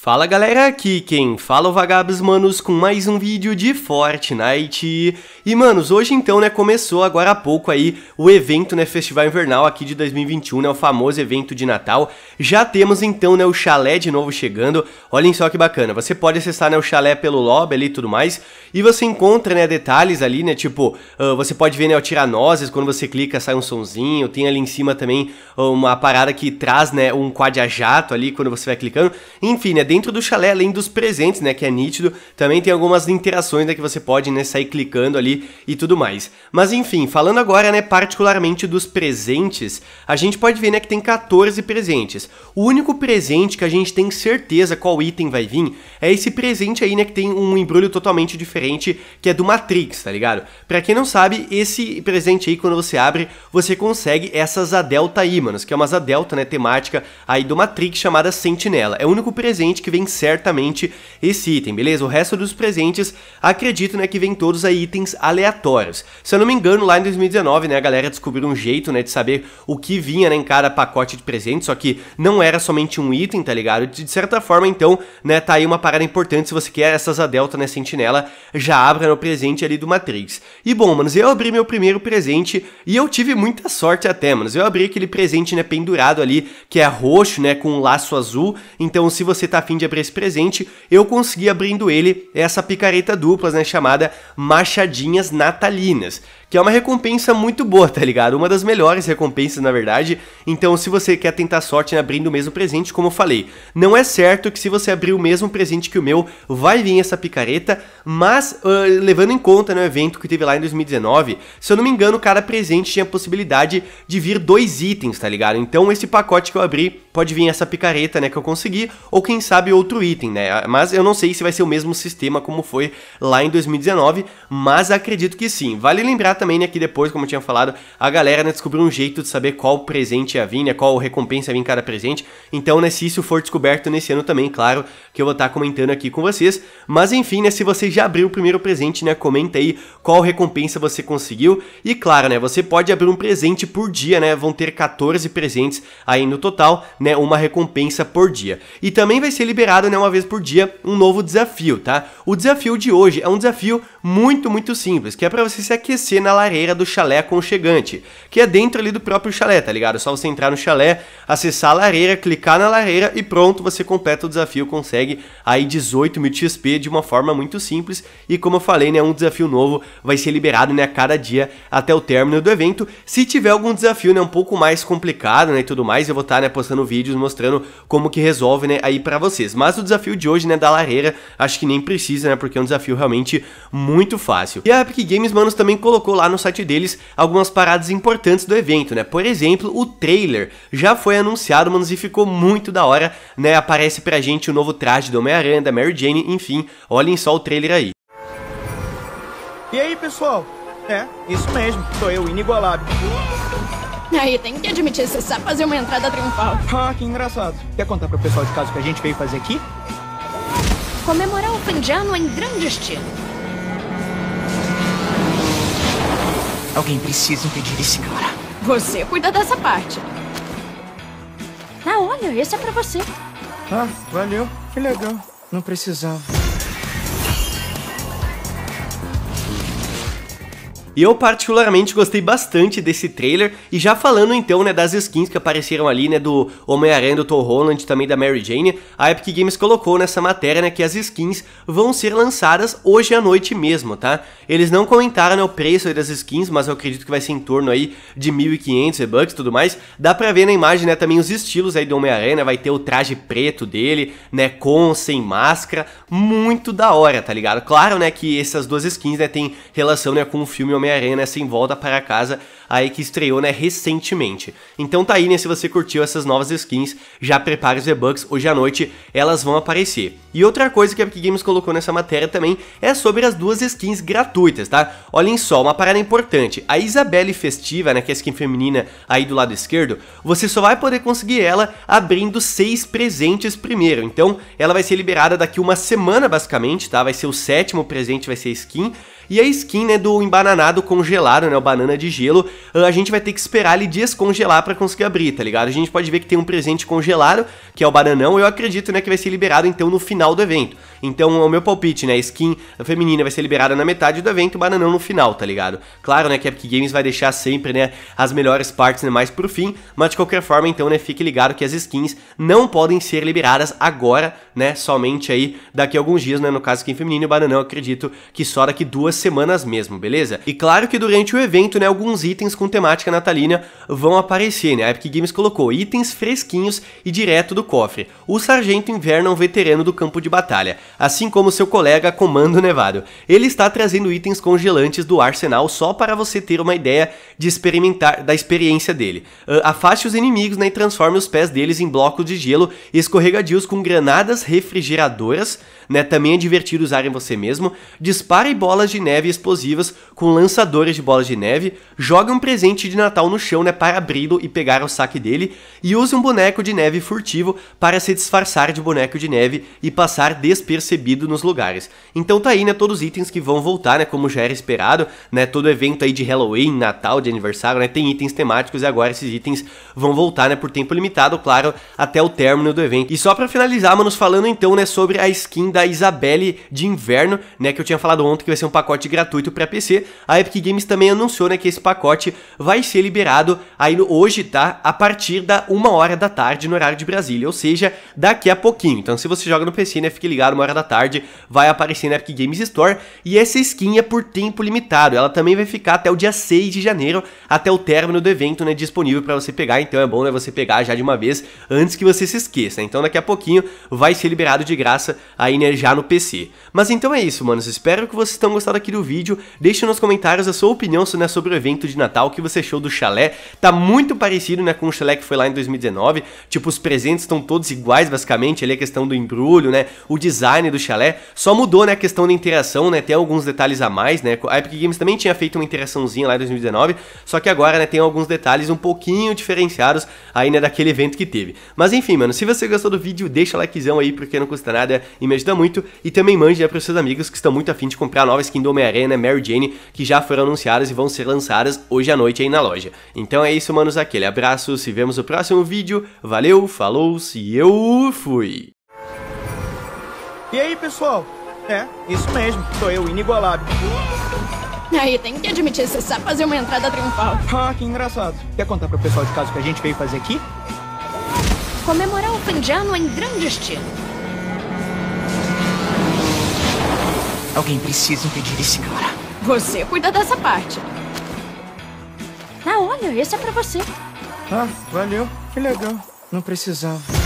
Fala galera, aqui quem fala é o Vagabos Manos com mais um vídeo de Fortnite. E manos, hoje então né, começou agora há pouco aí o evento né, Festival Invernal aqui de 2021, né, o famoso evento de Natal. Já temos então né, o chalé de novo chegando, olhem só que bacana, você pode acessar né, o chalé pelo lobby ali e tudo mais, e você encontra né, detalhes ali, né, tipo, uh, você pode ver né, o tiranoses, quando você clica sai um sonzinho, tem ali em cima também uma parada que traz né, um quadra-jato ali quando você vai clicando, enfim, né, dentro do chalé, além dos presentes, né, que é nítido, também tem algumas interações, né, que você pode, né, sair clicando ali e tudo mais. Mas enfim, falando agora, né, particularmente dos presentes, a gente pode ver, né, que tem 14 presentes. O único presente que a gente tem certeza qual item vai vir é esse presente aí, né, que tem um embrulho totalmente diferente, que é do Matrix, tá ligado? Pra quem não sabe, esse presente aí, quando você abre, você consegue essas Adelta aí, manos, que é uma Adelta, né, temática aí do Matrix chamada Sentinela. É o único presente que vem certamente esse item, beleza? O resto dos presentes, acredito, né, que vem todos aí itens aleatórios. Se eu não me engano, lá em 2019, né, a galera descobriu um jeito, né, de saber o que vinha, né, em cada pacote de presente, só que não era somente um item, tá ligado? De certa forma, então, né, tá aí uma parada importante, se você quer essas Adelta, né, Sentinela, já abra no presente ali do Matrix. E bom, manos, eu abri meu primeiro presente e eu tive muita sorte até, manos. Eu abri aquele presente, né, pendurado ali, que é roxo, né, com um laço azul, então se você tá afim de abrir esse presente, eu consegui abrindo ele essa picareta duplas, né, chamada Machadinhas Natalinas que é uma recompensa muito boa, tá ligado? Uma das melhores recompensas, na verdade. Então, se você quer tentar sorte em abrindo o mesmo presente, como eu falei, não é certo que se você abrir o mesmo presente que o meu, vai vir essa picareta, mas uh, levando em conta no né, evento que teve lá em 2019, se eu não me engano, cada presente tinha a possibilidade de vir dois itens, tá ligado? Então, esse pacote que eu abri pode vir essa picareta, né, que eu consegui, ou quem sabe outro item, né? Mas eu não sei se vai ser o mesmo sistema como foi lá em 2019, mas acredito que sim. Vale lembrar também, né, que depois, como eu tinha falado, a galera né, descobriu um jeito de saber qual presente ia vir, né, qual recompensa ia vir em cada presente. Então, né, se isso for descoberto nesse ano também, claro, que eu vou estar comentando aqui com vocês. Mas enfim, né, se você já abriu o primeiro presente, né, comenta aí qual recompensa você conseguiu. E claro, né, você pode abrir um presente por dia, né, vão ter 14 presentes aí no total, né, uma recompensa por dia. E também vai ser liberado, né, uma vez por dia, um novo desafio, tá? O desafio de hoje é um desafio muito, muito simples, que é para você se aquecer na lareira do chalé aconchegante, que é dentro ali do próprio chalé, tá ligado? É só você entrar no chalé, acessar a lareira, clicar na lareira e pronto, você completa o desafio, consegue aí 18 mil XP de uma forma muito simples. E como eu falei, né, um desafio novo vai ser liberado né, a cada dia até o término do evento. Se tiver algum desafio né, um pouco mais complicado né, e tudo mais, eu vou estar tá, né, postando vídeos mostrando como que resolve né, aí para vocês. Mas o desafio de hoje né, da lareira, acho que nem precisa, né, porque é um desafio realmente muito fácil. E a Epic Games, manos, também colocou lá no site deles algumas paradas importantes do evento, né? Por exemplo, o trailer já foi anunciado, manos, e ficou muito da hora, né? Aparece pra gente o novo traje do Homem-Aranha, da Mary Jane, enfim, olhem só o trailer aí. E aí, pessoal? É, isso mesmo, sou eu, inigualável. Aí, tem que admitir, você sabe fazer uma entrada triunfal. Ah, que engraçado. Quer contar pro pessoal de casa o que a gente veio fazer aqui? Comemorar o fim de ano em grande estilo. Alguém precisa impedir esse cara. Você cuida dessa parte. Ah, olha, esse é pra você. Ah, valeu. Que legal. Não precisava. E eu particularmente gostei bastante desse trailer, e já falando então, né, das skins que apareceram ali, né, do Homem-Aranha, do Tom Holland, também da Mary Jane, a Epic Games colocou nessa matéria, né, que as skins vão ser lançadas hoje à noite mesmo, tá? Eles não comentaram, né, o preço das skins, mas eu acredito que vai ser em torno aí de 1.500 bucks e tudo mais. Dá pra ver na imagem, né, também os estilos aí do Homem-Aranha, né, vai ter o traje preto dele, né, com, sem máscara, muito da hora, tá ligado? Claro, né, que essas duas skins, né, tem relação, né, com o filme Homem Homem-Aranha né, Sem Volta para Casa, aí que estreou né, recentemente. Então tá aí, né, se você curtiu essas novas skins, já prepare os V-Bucks, hoje à noite elas vão aparecer. E outra coisa que a Epic Games colocou nessa matéria também é sobre as duas skins gratuitas, tá? Olhem só, uma parada importante, a Isabelle Festiva, né, que é a skin feminina aí do lado esquerdo, você só vai poder conseguir ela abrindo seis presentes primeiro, então ela vai ser liberada daqui uma semana basicamente, tá? Vai ser o sétimo presente, vai ser skin, e a skin, né, do embananado congelado, né, o banana de gelo, a gente vai ter que esperar ele descongelar para conseguir abrir, tá ligado? A gente pode ver que tem um presente congelado, que é o bananão, eu acredito, né, que vai ser liberado então no final do evento. Então, o meu palpite, né, skin feminina vai ser liberada na metade do evento, o bananão no final, tá ligado? Claro, né, que a Epic Games vai deixar sempre, né, as melhores partes né, mais pro fim, mas de qualquer forma, então, né, fique ligado que as skins não podem ser liberadas agora, né, somente aí daqui a alguns dias, né, no caso skin feminino e bananão, acredito que só daqui duas semanas mesmo, beleza? E claro que durante o evento, né, alguns itens com temática natalina vão aparecer, né, a Epic Games colocou itens fresquinhos e direto do cofre. O Sargento Inverno é um veterano do campo de batalha, assim como seu colega Comando Nevado. Ele está trazendo itens congelantes do arsenal só para você ter uma ideia de experimentar da experiência dele. Uh, afaste os inimigos né, e transforme os pés deles em blocos de gelo escorregadios com granadas refrigeradoras, né, também é divertido usar em você mesmo. Dispare bolas de neve explosivas com lançadores de bolas de neve. Jogue um presente de Natal no chão né, para abri-lo e pegar o saque dele. E use um boneco de neve furtivo para se disfarçar de boneco de neve e passar despercebido nos lugares. Então tá aí, né, todos os itens que vão voltar, né, como já era esperado, né, todo evento aí de Halloween, Natal, de aniversário, né, tem itens temáticos e agora esses itens vão voltar, né, por tempo limitado, claro, até o término do evento. E só para finalizar, manos, falando então, né, sobre a skin da Isabelle de inverno, né, que eu tinha falado ontem que vai ser um pacote gratuito para PC, a Epic Games também anunciou, né, que esse pacote vai ser liberado aí no, hoje, tá, a partir da uma hora da tarde no horário de Brasília, ou seja, daqui a pouquinho. Então se você joga no PC, né, fique ligado, uma hora da tarde, vai aparecer na Epic Games Store, e essa skin é por tempo limitado, ela também vai ficar até o dia 6 de janeiro, até o término do evento, né, disponível para você pegar, então é bom, né, você pegar já de uma vez, antes que você se esqueça, então daqui a pouquinho vai ser liberado de graça aí, né, já no PC. Mas então é isso, manos, espero que vocês tenham gostado aqui do vídeo, deixe nos comentários a sua opinião né, sobre o evento de Natal, que você achou do chalé, tá muito parecido, né, com o chalé que foi lá em 2019, tipo, os presentes estão todos iguais, basicamente, ali a questão do embrulho, né, o design do chalé, só mudou, né, a questão da interação, né, tem alguns detalhes a mais, né, a Epic Games também tinha feito uma interaçãozinha lá em 2019, só que agora, né, tem alguns detalhes um pouquinho diferenciados aí, né, daquele evento que teve. Mas enfim, mano, se você gostou do vídeo, deixa o likezão aí, porque não custa nada e me ajuda muito, e também mande, né, pros seus amigos que estão muito afim de comprar a nova skin do Homem-Aranha, né, Mary Jane, que já foram anunciadas e vão ser lançadas hoje à noite aí na loja. Então é isso, manos, aquele abraço, se vemos no próximo vídeo, valeu, falou, se eu fui! E aí, pessoal? É, isso mesmo, sou eu, inigualável. Aí, tem que admitir, você sabe fazer uma entrada triunfal. Ah, que engraçado. Quer contar pro pessoal de casa o que a gente veio fazer aqui? Comemorar o fim de ano em grande estilo. Alguém precisa impedir esse cara. Você cuida dessa parte. Ah, olha, esse é pra você. Ah, valeu. Que legal. Não precisava.